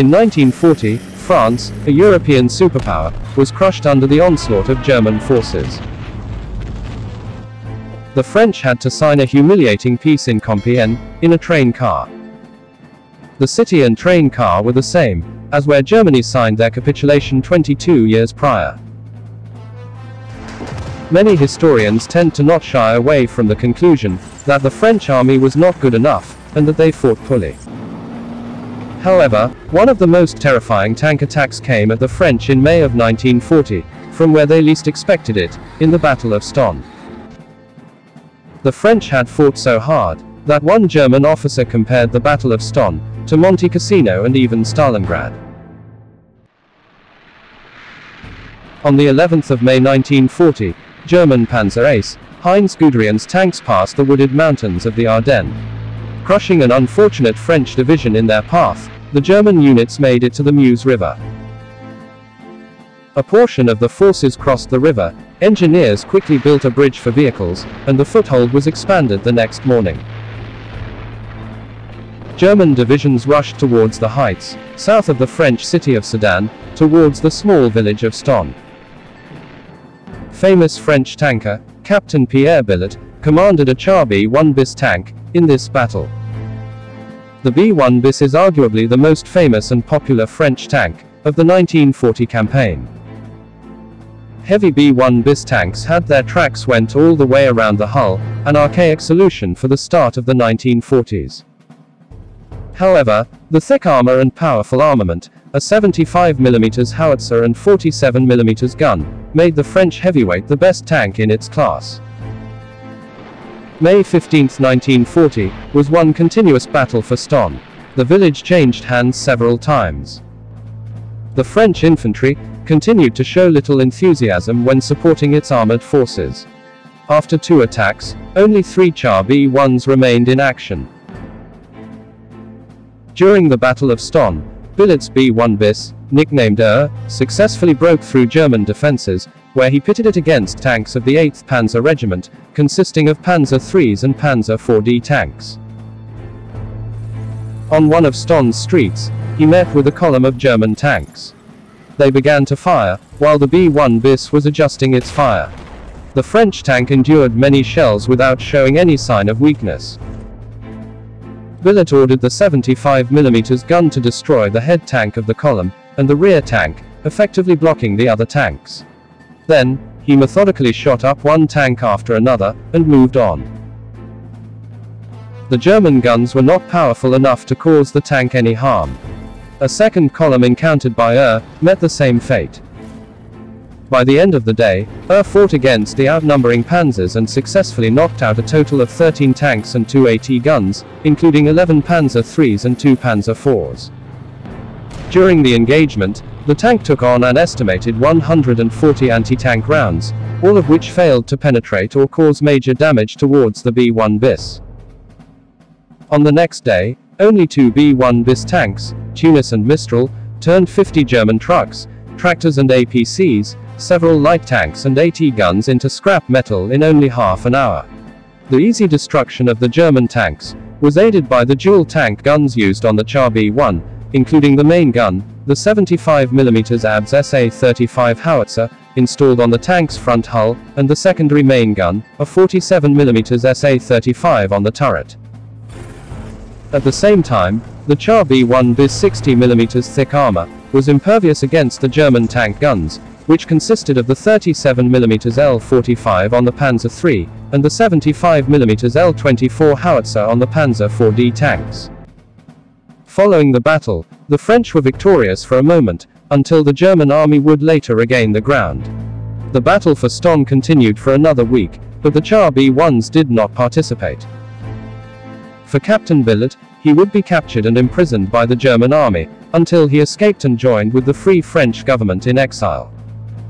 In 1940, France, a European superpower, was crushed under the onslaught of German forces. The French had to sign a humiliating peace in Compiègne, in a train car. The city and train car were the same, as where Germany signed their capitulation 22 years prior. Many historians tend to not shy away from the conclusion that the French army was not good enough, and that they fought poorly. However, one of the most terrifying tank attacks came at the French in May of 1940, from where they least expected it, in the Battle of Stonne. The French had fought so hard, that one German officer compared the Battle of Stonne to Monte Cassino and even Stalingrad. On the 11th of May 1940, German Panzer Ace, Heinz Guderian's tanks passed the wooded mountains of the Ardennes. Crushing an unfortunate French division in their path, the German units made it to the Meuse River. A portion of the forces crossed the river, engineers quickly built a bridge for vehicles, and the foothold was expanded the next morning. German divisions rushed towards the heights, south of the French city of Sedan, towards the small village of Stonne. famous French tanker, Captain Pierre Billotte, commanded a Char B-1 bis tank, in this battle. The B-1 bis is arguably the most famous and popular French tank, of the 1940 campaign. Heavy B-1 bis tanks had their tracks went all the way around the hull, an archaic solution for the start of the 1940s. However, the thick armor and powerful armament, a 75mm howitzer and 47mm gun, made the French heavyweight the best tank in its class. May 15, 1940, was one continuous battle for Stonne. The village changed hands several times. The French infantry continued to show little enthusiasm when supporting its armored forces. After two attacks, only three Char B-1s remained in action. During the Battle of Stonne, Billotte's B-1 bis, nicknamed Er, successfully broke through German defenses, where he pitted it against tanks of the 8th Panzer Regiment, consisting of Panzer III's and Panzer IV-D tanks. On one of Stonne's streets, he met with a column of German tanks. They began to fire, while the B-1 bis was adjusting its fire. The French tank endured many shells without showing any sign of weakness. Billotte ordered the 75mm gun to destroy the head tank of the column, and the rear tank, effectively blocking the other tanks. Then, he methodically shot up one tank after another, and moved on. The German guns were not powerful enough to cause the tank any harm. A second column encountered by Er, met the same fate. By the end of the day, Er fought against the outnumbering panzers and successfully knocked out a total of 13 tanks and 2 AT guns, including 11 Panzer IIIs and 2 Panzer IVs. During the engagement, the tank took on an estimated 140 anti-tank rounds, all of which failed to penetrate or cause major damage towards the B-1 bis. On the next day, only two B-1 bis tanks, Tunis and Mistral, turned 50 German trucks, tractors and APCs, several light tanks and AT guns into scrap metal in only half an hour. The easy destruction of the German tanks was aided by the dual tank guns used on the Char B-1, including the main gun, the 75mm ABS SA-35 howitzer, installed on the tank's front hull, and the secondary main gun, a 47mm SA-35 on the turret. At the same time, the Char B-1 bis 60mm thick armor, was impervious against the German tank guns, which consisted of the 37mm L-45 on the Panzer III, and the 75mm L-24 howitzer on the Panzer IV-D tanks. Following the battle, the French were victorious for a moment, until the German army would later regain the ground. The battle for Stonne continued for another week, but the Char B-1s did not participate. For Captain Billotte, he would be captured and imprisoned by the German army, until he escaped and joined with the Free French government in exile.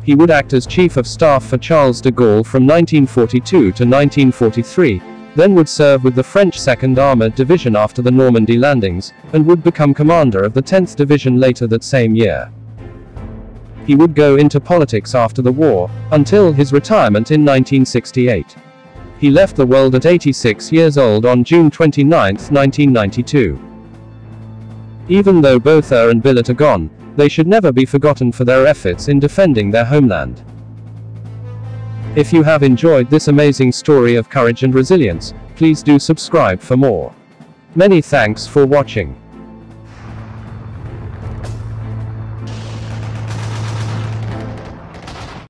He would act as Chief of Staff for Charles de Gaulle from 1942 to 1943, then would serve with the French 2nd Armored Division after the Normandy landings, and would become commander of the 10th Division later that same year. He would go into politics after the war, until his retirement in 1968. He left the world at 86 years old on June 29, 1992. Even though both Er and Billotte are gone, they should never be forgotten for their efforts in defending their homeland. If you have enjoyed this amazing story of courage and resilience, please do subscribe for more. Many thanks for watching.